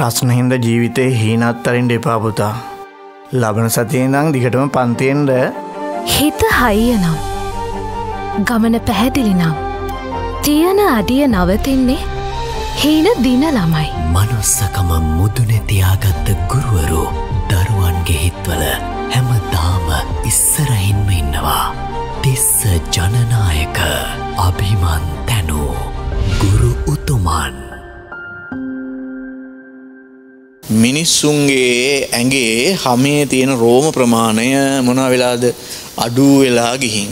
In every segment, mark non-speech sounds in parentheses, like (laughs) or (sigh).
ප්‍රශ්න හින්ද ජීවිතේ හීනත් අරින්ට එපා පුතා. ලබන සතියෙන්දං දිගටම පන්තියෙන්ට හිත හයිය නම් ගමන පැහැදිලි නම් තියන අඩිය නවතින්නේ හීන දින ළමයි. මනුස්සකම මුදුනෙතියාගත්ත ගුරුවරු දරුවන්ගේ හිත්වල හැමදාම ඉස්සරහින්ම ඉන්නවා. තිස්ස ජනනායක අභිමන් තැනූ ගුරු උතුමන්. මිනිස්සුන්ගේ ඇගේ හමේ තියෙන රෝම ප්‍රමාණය මොනා වෙලාද අඩු වෙලා ගිහින්.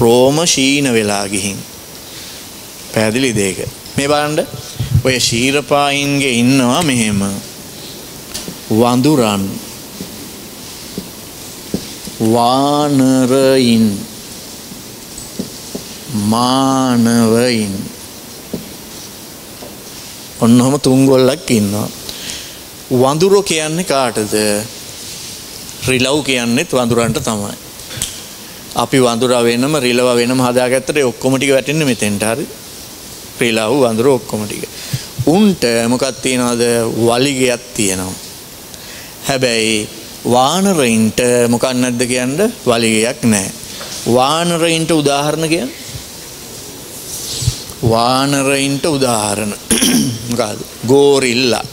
රෝම ශීන වෙලා ගිහින්. පැදිලි දේක. මේ බලන්ඩ ඔය ශීරපායින්ගේ ඉන්නවා මෙහෙම. වඳුරන් වානරයින් මානවයින් ඔන්නහොම තුන්ගොල්ලක් ඉන්නවා. වඳුරෝ කියන්නේ කාටද රිලව් කියන්නෙත් වඳුරන්ට තමයි. අපි වඳුර වෙනම රිලව වෙනම හදාගත්තට ඔක්කොමටික වැටෙන්න මෙතෙන්ට හරි රිලව් වඳුර ඔක්කොමටික. උන්ට මොකත් තියෙනවද වලිගයක් තියෙනවා. හැබැයි වානරයින්ට මොකක් නැද්ද කියන්න වලිගයක් නෑ. වානරයින්ට උදාහරණ කියන්න වානරයින්ට උදාහරණ (clears throat) ගෝරිල්ලා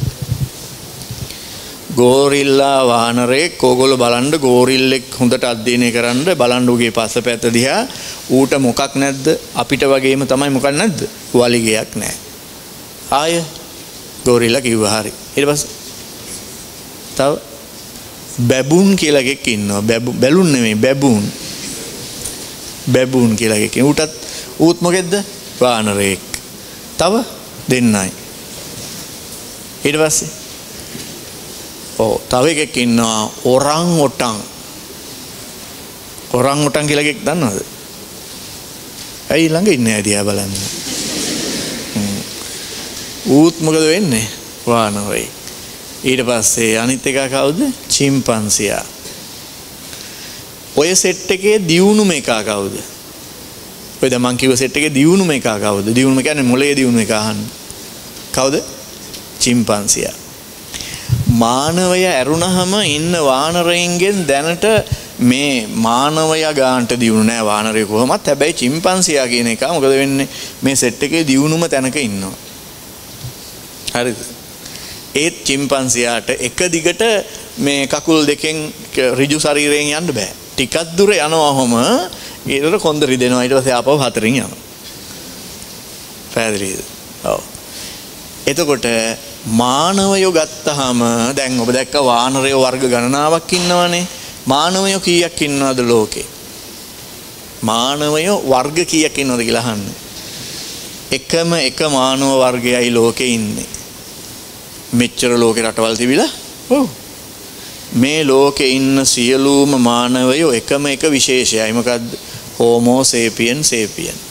ගෝරිල්ලා වානරේ කෝගොල බලන්ඩ ගෝරිල්ලෙක් හොඳට අධ්‍යයනය කරන්න බලන්ඩුගේ පස පැත්ත දිහා. ඌට මොකක් නැද්ද? අපිට වගේම තමයි මොකක් නැද්ද? වලිගයක් නෑ. ආය ගෝරිල්ල කිව්වහරි. එට පස් තව බැබුන් කියලගෙක් ඉන්නවා. බැලුන් නෙමේ බැබූන්. බැබූන් කියලගෙකින් උටත් ඌත්මොකෙද්ද වානරයෙක් තව දෙන්නයි. ඉට පස්සේ ඕ තව එකෙක් ඉන්නවා ඔරං ඔටන් ඔරං ඔටන් කියලගෙක් දන්නවද? ඇයි ළඟ ඉන්න ඇදියා බලන්න. ඌත් මොකද වෙන්නේ? වානොයි. ඊට පස්සේ අනිත් එක කවුද? චිම්පන්සියා. ඔය සෙට් එකේ දියුණුම එකා කවුද? ඔය දැන් මං කිව්ව සෙට් එකේ දියුණුම එකා කවුද? දියුණුම කියන්නේ මොලේ දියුණුව එක අහන්න. කවුද? චිම්පන්සියා. මානවය ඇරුණහම ඉන්න වානරයින්ගෙන් දැනට මේ මානවය ගාන්ට දියුණු නෑ. වානරය කොහොමත්? හැබැයි චිම්පන්සියා කියන එක මොකද වෙන්නේ? මේ සෙට් එකේ දියුණුම තැනක ඉන්නවා. හරිද? ඒත් චිම්පන්සියාට එක දිගට මේ කකුල් දෙකෙන් ඍජු ශරීරයෙන් යන්න බෑ. ටිකක් දුර යනවා ඔහොම ඊට කොන්ද රිදෙනවා. ඊට පස්සේ ආපහු හතරින් යනවා. පැහැදිලිද? ඔව්. එතකොට මානවයෝ ගත්තහම දැන් ඔබ දැක්ක වානරයෝ වර්ග ගණනාවක් ඉන්නවනේ. මානවයෝ කීයක් ඉන්නවද ලෝකේ? මානවයෝ වර්ග කීයක් ඉන්නවද කියලා අහන්න. එකම එක මානව වර්ගයයි ලෝකේ ඉන්නේ. මෙච්චර ලෝකේ රටවල් තිබිලා? ඔව්. මේ ලෝකේ ඉන්න සියලුම මානවයෝ එකම එක විශේෂයයි. මොකද්ද? හෝමෝ සේපියන් සේපියන්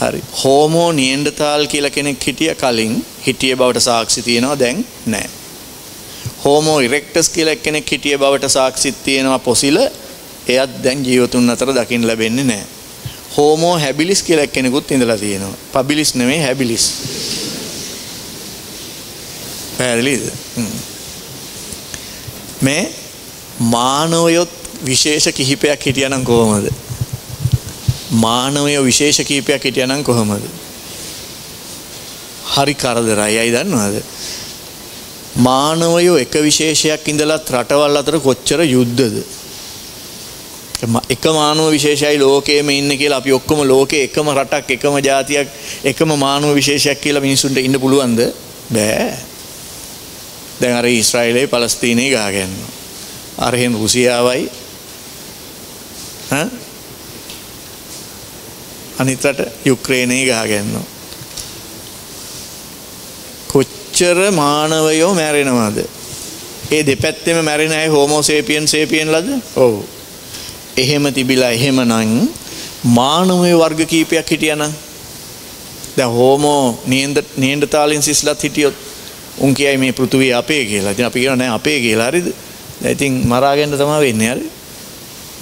හරි හෝමෝ නියන්ඩතාල් කියලා කෙනෙක් හිටිය කලින් හිටිය බවට සාක්ෂි තියෙනවා දැන් නෑ. හෝමෝ ඉරෙක්ටස් කියලා කෙනෙක් හිටිය බවට සාක්ෂිත් තියෙනවා පොසිල එයත් දැන් ජීවතුන් අතර දකින්න ලැබෙන්නේ නෑ. හෝමෝ හැබිලිස් කියලා කෙනෙකුත් ඉඳලා තියෙනවා. පබිලිස් නෙමෙයි හැබිලිස්. පැහැදිලිද? මේ මානවයොත් විශේෂ කිහිපයක් හිටියනම් කොහොමද? මානවය විශේෂ කීපයක් හිටියනම් කොහොමද? හරි කරදරයි අයි දන්නවද? මානවයෝ එක විශේෂයක් ඉඳලත් රටවල් අතර කොච්චර යුද්ධද? එක මානව විශේෂයි ලෝකයේම ඉන්න කියලා අපි ඔක්කොම ලෝකේ එකම රටක් එකම ජාතියක් එකම මානව විශේෂයක් කියලා මිනිස්සුන්ට ඉන්න පුළුවන්ද? බෑ. දැන් අර ඊශ්‍රායලයේ පලස්තීනයේ ගහගන්නවා. අරහෙන් රුසියාවයි ඈ අනිත් රට යුක්‍රේනයේ ගහගන්නවා. කොච්චර මානවයෝ මැරෙනවද? ඒ දෙපැත්තෙම මැරෙන අය හෝමෝ සේපියන් සේපියන් ලද? ඔව්. එහෙම තිබිලා එහෙමනම් මානවය වර්ග කීපයක් හිටියනම් දැන් හෝමෝ නියඳ නියඳතාලින් සිස්ලත් හිටියොත් උන් කියයි මේ පෘථුවිය අපේ කියලා. ඉතින් අපි කියනවා නෑ අපේ කියලා. හරිද? දැන් ඉතින් මරාගෙන තමයි වෙන්නේ. හරි?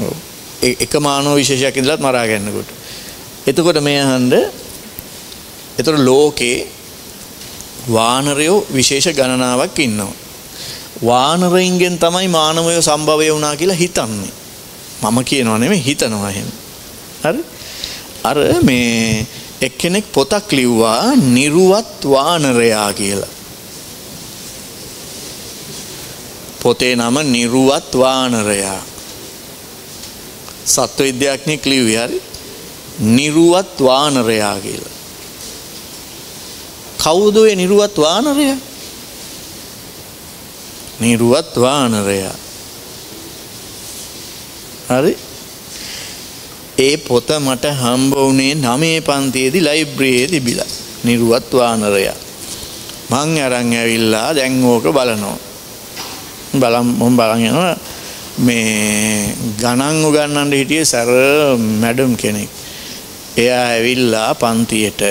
ඔව්. එක මානව විශේෂයක් ඉඳලත් මරා ගන්නකොට. එතකොට මේ අහන්න එතකොට ලෝකේ වානරයෝ විශේෂ ගණනාවක් ඉන්නවා. වානරයින්ගෙන් තමයි මානවයෝ සම්භවය වුණා කියලා හිතන්නේ. මම කියනවා නෙමෙයි හිතනවා එහෙම. හරි? අර මේ එක්කෙනෙක් පොතක් ලිව්වා නිර්වත් වානරයා කියලා. පොතේ නම නිර්වත් වානරයා. සත්ව විද්‍යාඥයෙක් ලිව්වේ හරි නිර්වත් වානරයා කියලා. කවුද ඔය නිර්වත් වානරයා? නිර්වත් වානරයා. හරි ඒ පොත මට හම්බ වුණේ නමේ පන්තියේදී ලයිබ්‍රරියේ තිබිලා. නිර්වත් වානරයා. මං අරන් ඇවිල්ලා දැන් ඕක බලනවා. බලම් මම බලන් යනවා මේ ගණන් උගන්නන්න හිටියේ සැර මැඩම් කෙනෙක්. එයා ඇවිල්ලා පන්තියට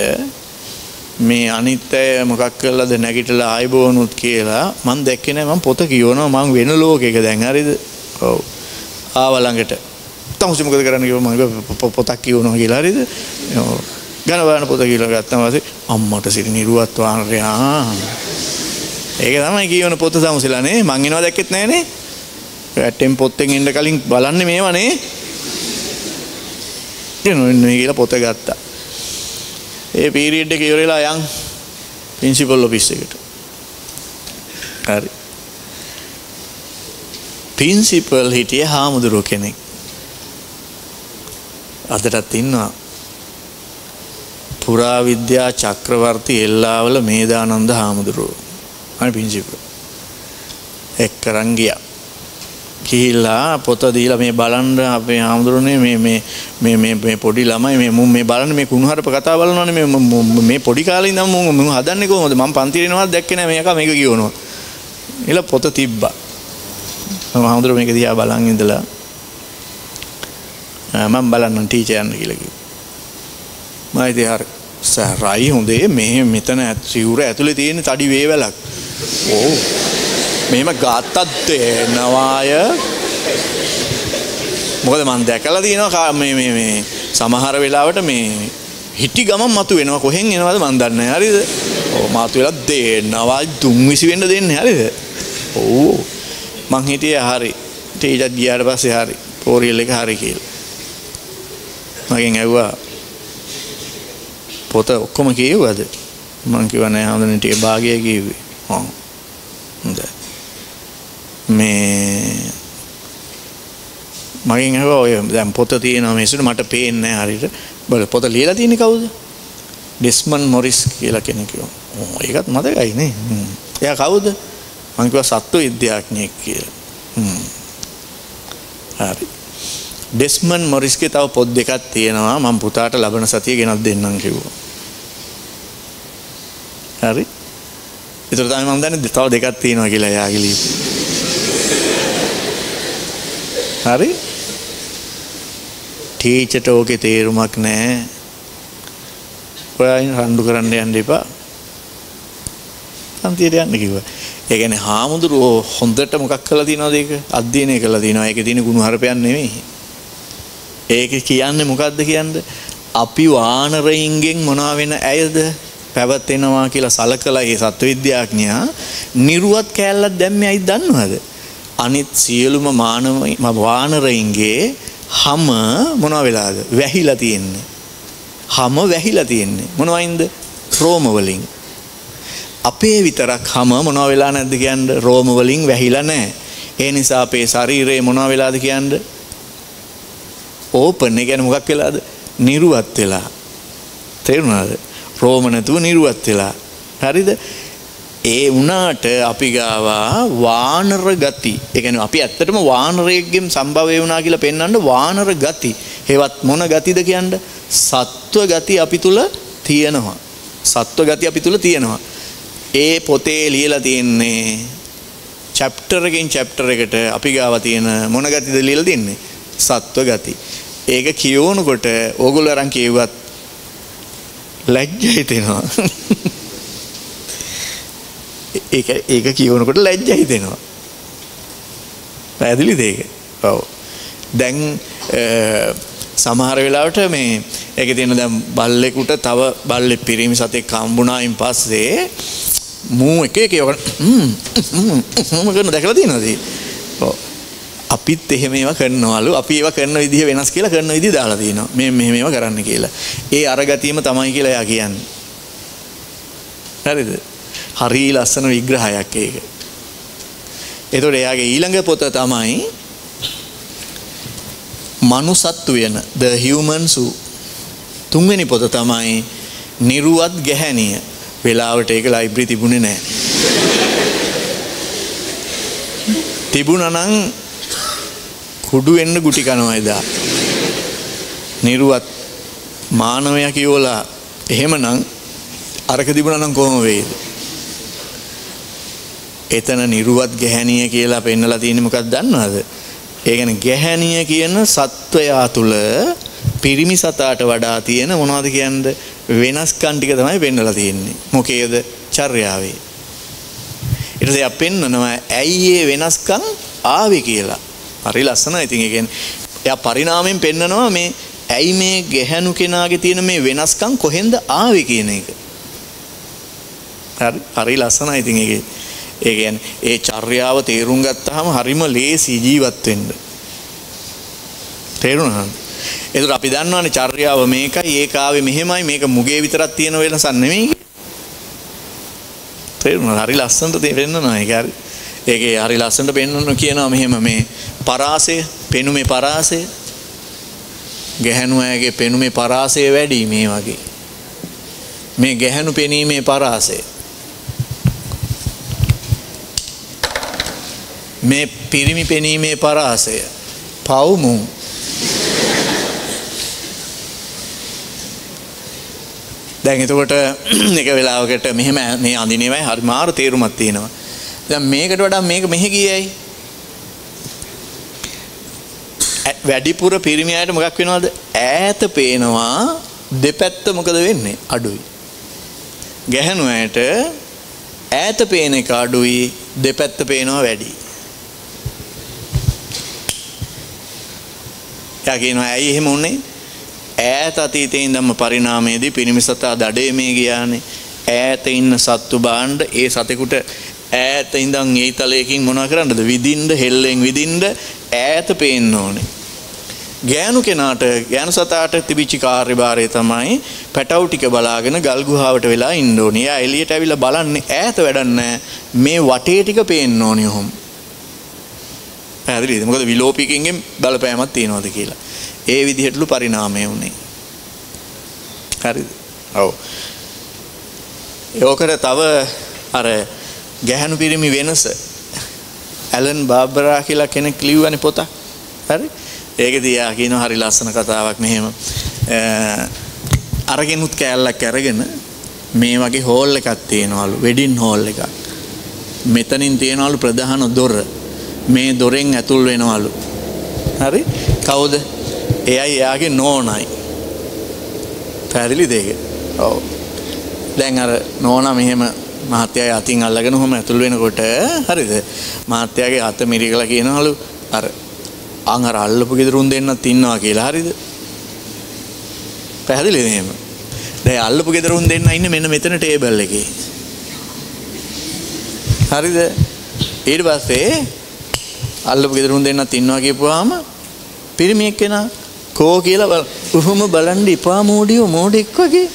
මේ අනිත් අය මොකක් කරලාද නැගිටලා ආයිබෝනුත් කියලා මං දැක්කේ නෑ මං පොත කියවනවා මං වෙන ලෝකයක දැන් හරිද? ඔව්. ආව ළඟට. තමුසි මොකද කරන්න කිව්වම මම පොතක් කියවනවා කියලා හරිද? ඔව්. ගණ බලන පොත කියලා ගත්තම පස්සේ අම්මට සිරි නිරුවත් වානරයා. ඒක තමයි කියවන පොත තමුසිලානේ මං එනවා දැක්කෙත් නෑනේ. ඇටෙන් පොත්තෙන් එන්න කලින් බලන්නේ මේවනේ. එනවා කියලා පොත ගත්තා. ඒ පීරියඩ් එක ඉවරලා යන් ප්‍රින්සිපල් ඔෆිස් එකට. හරි. ප්‍රින්සිපල් හිටියේ හාමුදුරුව කෙනෙක්. අදටත් ඉන්නවා. පුරාවිද්‍යා චක්‍රවර්ති එල්ලාවල මේදානන්ද හාමුදුරුවෝ. අනි පින්සිපල්. එක්කරන් ගියා. ගිහිල්ලා පොත දීලා මේ බලන්න අපේ හාමුදුරනේ මේ මේ මේ මේ මේ පොඩි ළමයි මේ මුන් මේ බලන්න මේ කුණුහරුප කතා බලනවානේ මේ මේ පොඩි කාලේ ඉඳන් මුන් මුන් හදන්නේ කොහොමද? මම පන්තිරේ නවත් දැක්කේ නෑ මේක මේක කියවනවා. ඊළ පොත තිබ්බා. මම හාමුදුර මේක දිහා බලන් ඉඳලා මම බලන්න ටීචර් යන්න කියලා කිව්වා. මම ඉතින් හරි සරයි හොඳේ. මේ මෙතන සිවුර ඇතුලේ තියෙන තඩි වේවලක්. ඕ මෙහෙම ගාත්තත් දෙනවාය මොකද මන් දැකලා තියෙනවා මේ මේ මේ සමහර වෙලාවට මේ හිටි ගමන් මතු වෙනවා කොහෙන් එනවද මන් දන්නේ නැහැ හරිද? ඔව් මතු වෙලා දෙන්නවා දුම් විසි වෙන්න දෙන්නේ හරිද? ඔව් මං හිටියේ හරි ටීචර් ගියාට පස්සේ හරි පෝරියල් එක හරි කියලා. මගෙන් ඇහුවා පොත ඔක්කොම කියවුවද? මං කිව්වා නෑ හඳුනන ටික භාගය කිව්වේ. හා හොඳයි. මේ මගින් ඇහුවා ඔය දැන් පොත තියෙනවා මේසුන මට පේන්නේ නැහැ හරියට. බල පොත ලියලා තියෙන්නේ කවුද? ඩෙස්මන් මොරිස් කියලා කෙනෙක් කිව්වා. ඕ ඒකත් මතකයි නේ. එයා කවුද? මං කිව්වා සත්ව විද්‍යාඥයෙක් කියලා. හ්ම්. හරි. ඩෙස්මන් මොරිස්ගේ තව පොත් දෙකක් තියෙනවා මම පුතාට ලබන සතිය ගෙනත් දෙන්නම් කිව්වා. හරි. ඒතර තමයි මම දන්නේ තව දෙකක් තියෙනවා කියලා එයාගේ ලියපු. හරි? ටීචර්ට ඕකේ තේරුමක් නැහැ. ඔයා රණ්ඩු කරන්න යන්න එපා. පන්තියට යන්න කිව්වා. ඒ කියන්නේ හාමුදුරුවෝ හොඳට මොකක් කළා තියනවද ඒක? අධ්‍යයනය කළා තියනවා. ඒකේ තියෙන ගුණ හරපයක් නෙමෙයි. ඒක කියන්නේ මොකද්ද කියන්නේ? අපි වානරයින්ගෙන් මොනවා වෙන ඇයද පැවතෙනවා කියලා සලකලා ඒ සත්වවිද්‍යාඥයා නිර්වත් කෑල්ලක් දැම්මේ ඇයි දන්නවද? අනිත් සියලුම මානව වානරයින්ගේ හම මොනවා වෙලාද? වැහිලා තියෙන්නේ. හම වැහිලා තියෙන්නේ. මොනවයින්ද? රෝම වලින්. අපේ විතරක් හම මොනවා වෙලා නැද්ද කියන්නේ? රෝම වලින් වැහිලා නැහැ. ඒ නිසා අපේ ශරීරේ මොනවා වෙලාද කියන්නේ? ඕපන් ඒ කියන්නේ මොකක් වෙලාද? නිර්වත් වෙලා. තේරුණාද? රෝම නැතුව නිර්වත් වෙලා. හරිද? ඒ වුණාට අපි ගාවා වානර ගති. ඒ කියන්නේ අපි ඇත්තටම වානරයෙක්ගෙන් සම්භවය වුණා කියලා පෙන්වන්න වානර ගති. හේවත් මොන ගතිද කියන්නේ? සත්ව ගති අපි තුල තියෙනවා. සත්ව ගති අපි තුල තියෙනවා. ඒ පොතේ ලියලා තියෙන්නේ චැප්ටර් එකෙන් චැප්ටර් එකට අපි ගාව තියෙන මොන ගතිද ලියලා තින්නේ? සත්ව ගති. ඒක කියවනකොට ඕගොල්ලෝ අරන් කියුවත් ලැජ්ජ හිතෙනවා. (laughs) ඒක ඒක කියවනකොට ලැජ්ජ හිතෙනවා. පැහැදිලිද ඒක? ඔව්. දැන් සමහර වෙලාවට මේ ඒක තියෙන දැන් බල්ලෙකුට තව බල්ලෙක් පිරිමි සතෙක් හම්බුණායින් පස්සේ මූ එක එක ඒවා කරන දැකලා තියෙනවද? ඔව්. අපිත් එහෙම ඒවා කරනවලු. අපි ඒවා කරන විදිහ වෙනස් කියලා කරන විදිහ දාලා තියෙනවා. මේ මෙහෙම ඒවා කරන්න කියලා. ඒ අරගතියම තමයි කියලා එයා කියන්නේ. හරිද? හරි ලස්සන විග්‍රහයක් ඒක. එතකොට එයාගේ ඊළඟ පොත තමයි මනුසත්තු වෙන the humans who තුන්වෙනි පොත තමයි නිරුවත් ගැහැණිය වෙලාවට ඒක ලයිබ්‍රරි තිබුණේ නැහැ. තිබුණා නම් කුඩු වෙන්න ගුටි කනවා එදා. නිරුවත් මානවයා කියෝලා එහෙමනම් අරක තිබුණා නම් කොහොම වෙයිද? එතන නිරුවත් ගැහැණිය කියලා පෙන්නලා තියෙන්නේ මොකක්ද දන්නවද? ඒ කියන්නේ ගැහැණිය කියන සත්වයා තුල පිරිමි සතාට වඩා තියෙන මොනවද කියන්නේ වෙනස්කම් ටික තමයි පෙන්වලා තියෙන්නේ. මොකේද? චර්යාවේ. ඊට පස්සේ අපි පෙන්නනවා ඇයි ඒ වෙනස්කම් ආවේ කියලා. හරි ලස්සනයි. ඉතින් ඒ කියන්නේ එයා පරිණාමයෙන් පෙන්නනවා මේ ඇයි මේ ගැහැණු කෙනාගේ තියෙන මේ වෙනස්කම් කොහෙන්ද ආවේ කියන එක. හරි හරි ලස්සනයි. ඉතින් ඒකේ ඒ කියන්නේ ඒ චර්යාව තේරුම් ගත්තාම හරිම ලේසි ජීවත් වෙන්න. තේරුණාද? ඒතර අපි දන්නවනේ චර්යාව මේකයි ඒකාවේ මෙහෙමයි මේක මුගේ විතරක් තියෙන වෙනසක් නෙමෙයි. තේරුණාද? හරි ලස්සනට තේරෙන්නවා ඒක හරි. ඒකේ හරි ලස්සනට පෙන්වන්න කියනවා මෙහෙම මේ පරාසය, පෙනුමේ පරාසය. ගැහැණු අයගේ පෙනුමේ පරාසය වැඩි මේ වගේ. මේ ගැහැණු පෙනීමේ පරාසය. මේ පිරිමි පෙනීමේ පරාසය පවුමුන් දැන් එතකොට (clears throat) එක වෙලාවකට මෙහෙම මේ අඳිනේවයි හරි මාර තේරුමක් තියෙනවා. දැන් මේකට වඩා මේක මෙහෙ ගියයි. වැඩිපුර පිරිමි අයට මොකක් වෙනවද? ඈත පේනවා දෙපැත්ත මොකද වෙන්නේ? අඩුයි. ගැහණු අයට ඈත පේන එක අඩුයි දෙපැත්ත පේනවා වැඩි. එයා කියනවා ඇයි එහෙම උනේ? ඈත අතීතයේ ඉඳන්ම පරිණාමයේදී පිරිමි සතා දඩේ මේ ගියානේ. ඈත ඉන්න සත්තු බාණ්ඩ ඒ සතෙකුට ඈත ඉඳන් ඒ තලයකින් මොනවා කරන්නද? විදින්න, හෙල්ලෙන් විදින්න ඈත පේන්න ඕනේ. ගෑනු කෙනාට ගෑනු සතාට තිබිච්ච කාර්යභාරය තමයි පැටව් ටික බලාගෙන ගල් ගුහාවට වෙලා ඉන්න ඕනේ. එයා එළියට ඇවිල්ලා බලන්නේ ඈත වැඩක් මේ වටේ ටික පේන්න ඕනේ ඔහොම. පැහැදිලිද? මොකද විලෝපිකෙන්ගෙන් බලපෑමක් තියනවාද කියලා. ඒ විදිහටලු පරිණාමය වුණේ. හරිද? ඔව්. ඒකට තව අර ගැහණු පිරිමි වෙනස ඇලන් බාබරා කියලා කෙනෙක් ලිව්වනේ පොතක්. හරි? ඒකෙදී යා කියනවා හරි ලස්සන කතාවක් මෙහෙම. අරගෙනුත් කෑල්ලක් අරගෙන මේ වගේ හෝල් එකක් තියෙනවලු වෙඩින් හෝල් එකක්. මෙතනින් තියෙනවලු ප්‍රධාන දොර. මේ දොරෙන් ඇතුල් වෙනවලු. හරි? කවුද? එයයි එයාගේ නෝනයි. පැහැදිලිද ඒක? ඔව්. දැන් අර නෝනා මෙහෙම මහත්තයාගේ අතින් අල්ලගෙන ඔහම ඇතුල් වෙනකොට හරිද? මහත්තයාගේ අත මිරිකලා කියනවලු අර අන් අර අල්ලපු ගෙදරුන් දෙන්නත් ඉන්නවා කියලා හරිද? පැහැදිලිද එහෙම? දැන් අල්ලපු ගෙදරුන් දෙන්න ඉන්නේ මෙන්න මෙතන ටේබල් එකේ. හරිද? ඊට පස්සේ අල්ලපු ගෙදරුන් දෙන්නත් ඉන්නවා කියපුවාම පිරිමි එක්කෙනා කෝ කියලා බල උහුම බලන්න එපා මෝඩියෝ මෝඩෙක් වගේ.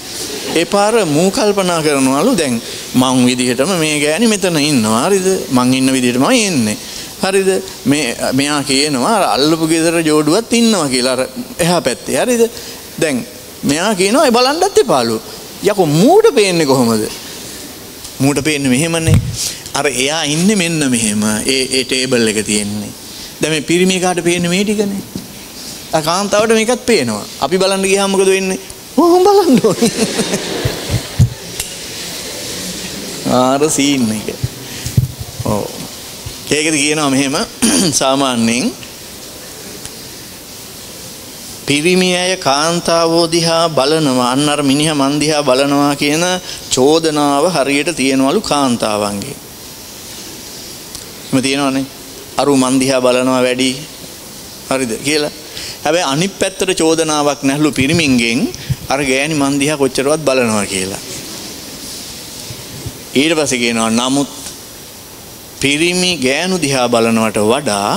ඒ පාර මූ කල්පනා කරනවලු දැන් මං විදිහටම මේ ගෑණි මෙතන ඉන්නවා. හරිද? මං ඉන්න විදිහටම එන්නේ. හරිද? මේ මෙයා කියනවා අල්ලපු ගෙදර ජෝඩුවත් ඉන්නවා කියලා අර එහා පැත්තේ. හරිද? දැන් මෙයා කියනවා ඒ බලන්නත් එපාලු. යකෝ මූට පේන්නේ කොහොමද? මූට පේන්නේ මෙහෙමනේ. අර එයා ඉන්නේ මෙන්න මෙහෙම ඒ ඒ ටේබල් එක තියෙන්නේ දැන් මේ පිරිමි කාට පේන්නේ මේ ටිකනේ කාන්තාවට මේකත් පේනවා. අපි බලන්න ගියාම මොකද වෙන්නේ? ඔහොම බලන්න ඕනේ. ආර සීන් එක. ඔව්. ඒකද කියනවා මෙහෙම (clears throat) සාමාන්‍යයෙන් පිරිමි අය කාන්තාවෝ දිහා බලනවා අන්න අර මිනිහා මන් දිහා බලනවා කියන චෝදනාව හරියට තියෙනවලු කාන්තාවන්ගේ. එහෙම තියෙනවනේ. අරු මන් දිහා බලනවා වැඩි හරිද කියලා. හැබැයි අනිත් පැත්තට චෝදනාවක් නැහලු පිරිමින්ගෙන් අර ගෑණි මන් දිහා කොච්චරවත් බලනවා කියලා. ඊට පස්සේ කියනවා නමුත් පිරිමි ගෑනු දිහා බලනවට වඩා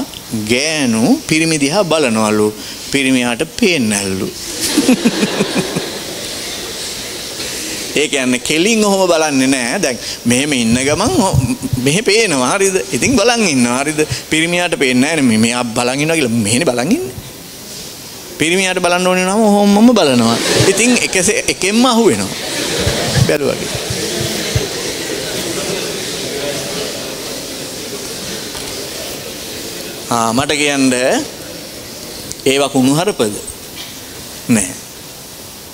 ගෑනු පිරිමි දිහා බලනවලු පිරිමියාට පේන්නැල්ලු. (laughs) ඒ කියන්නේ කෙලින් ඔහොම බලන්නේ නෑ. දැන් මෙහෙම ඉන්න ගමන් මෙහෙ පේනවා හරිද? ඉතින් බලන් ඉන්නවා හරිද? පිරිමියාට පේන්නේ නෑ මෙයා බලන් ඉන්නවා කියලා මෙහෙනේ බලන් ඉන්නේ. පිරිමියාට බලන්න ඕනේ නම් ඔහොමම බලනවා. ඉතින් එක එකෙන්ම අහු වෙනවා බැලුවාගේ ආ මට කියන්න ඒවා කුණුහරුපද නෑ.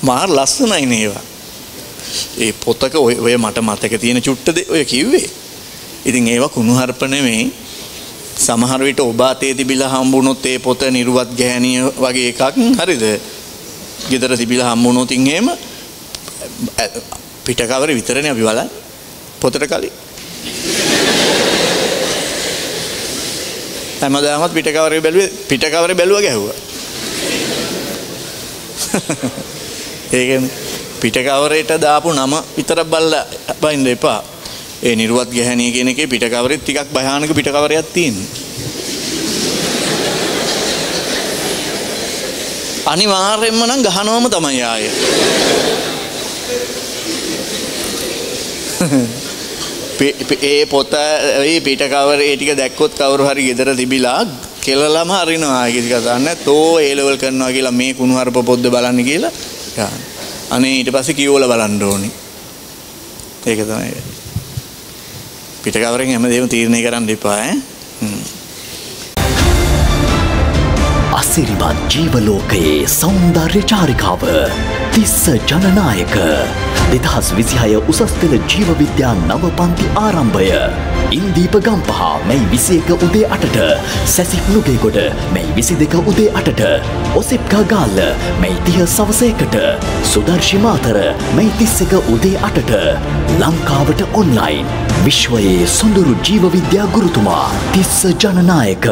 මාර් ලස්සනයි නේවා ඒ පොතක ඔය මට මතක තියෙන චුට්ටද ඔය කිව්වේ. ඉතින් ඒවා කුණුහරුප නෙමෙයි. සමහර විට ඔබ අතේ තිබිලා හම්බුනොත් ඒ පොත නිර්වත් ගෑණිය වගේ එකක් හරිද? ගෙදර තිබිලා හම්බුනොත් එහෙම පිට කවර විතරනේ අපි බලන්නේ. පොතට කලින්. හැමදාමත් පිට කවරේ බැලුවේ පිට කවරේ බැලුවා ගැහුවා. (laughs) ඒකනේ පිටකවරයට දාපු නම විතර බල්ල බයින්ද එපා. ඒ නිරුවත් ගැහැණිය කියන එකේ පිටකවරෙත් ටිකක් භයානක පිටකවරයක් තියෙනවා. අනිවාර්යෙන්ම නම් ගහනවම තමයි ආය. (laughs) ඒ පොත ඒ පිටකවර ඒ ටික දැක්කොත් කවුරු හරි ගෙදර තිබිලා කෙලලම හරිනවා ආයෙ ටික ගන්න තෝ ඒ ලෙවල් කරනවා කියලා මේ කුණුහරුප පොද්ද බලන්න කියලා ගන්න. අනේ ඊට පස්සේ කියවල බලන්න ඕනි. ඒක තමයි. පිටකවරෙන් හැමදේම තීරණය කරන්න එපා ඈ. අසිරිමත් ජීවලෝකයේ සෞන්දර්ය චාරිකාව තිස්ස ජනනායක දෙදහස් විසිහය උසස් පෙළ ජීවවිද්‍යා නව පන්ති ආරම්භය. ඉන්දීප ගම්පහ මැයි විසියක උදේ අටට. සැසික් නුගේගොඩ මැයි විසි දෙක උදේ අටට. ඔසිප්කා ගාල්ල මැයි තිය සවසයකට සුදර්ශිමාතර මැයි තිස්සක උදේ අටට. ලංකාවට ඔන්ලයින්. විශ්වයේ සොඳුරු ජීවවිද්‍යා ගුරුතුමා තිස්ස ජනනායක.